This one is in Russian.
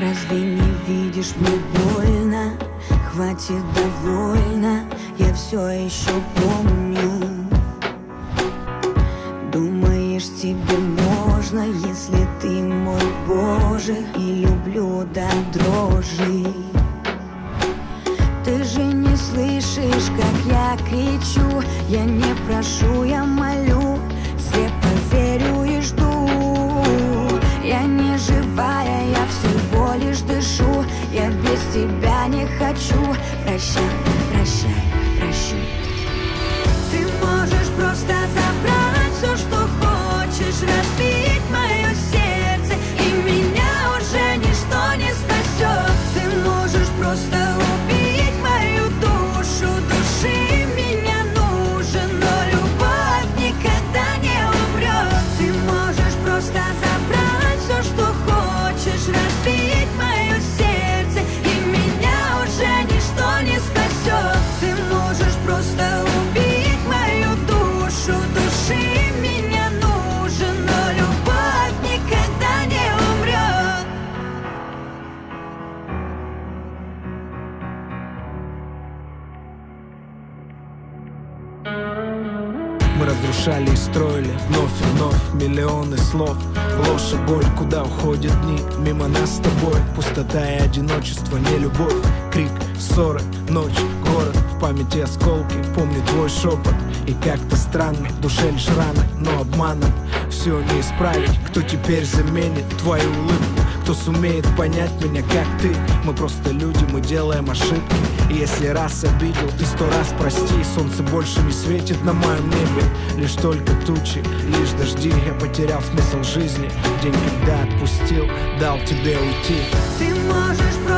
Разве не видишь, мне больно? Хватит довольно, я все еще помню. Думаешь, тебе можно, если ты мой Боже И люблю до дрожи? Ты же не слышишь, как я кричу Я не прошу, я молю Слепо верю и жду. Я не живая, я всего лишь дышу. Я без тебя не хочу. Прощай, прощай, прощай. Ты можешь просто забрать все, что хочешь Разбить мое сердце И меня уже ничто не спасет Ты можешь просто убить мою душу. Души меня нужен Но любовь никогда не умрет Ты можешь просто забрать Мы разрушали и строили вновь и вновь миллионы слов. Ложь и боль, куда уходят дни Мимо нас с тобой. Пустота и одиночество, не любовь. Крик, ссоры, ночь, город. В памяти осколки, помню твой шепот. И как-то странно, в душе лишь раны Но обманом все не исправить. Кто теперь заменит твою улыбку? Кто сумеет понять меня, как ты? Мы просто люди, мы делаем ошибки. И если раз обидел, ты сто раз Солнце больше не светит на моем небе. Лишь только тучи, лишь дожди Я потерял смысл жизни День, когда отпустил, дал тебе уйти. Ты можешь просто